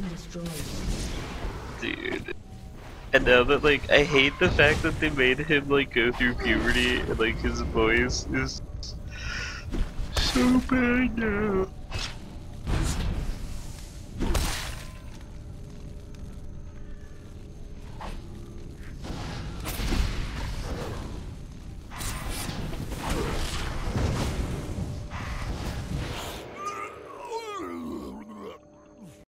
been destroyed. Dude. And now that like I hate the fact that they made him like go through puberty and like his voice is so bad now.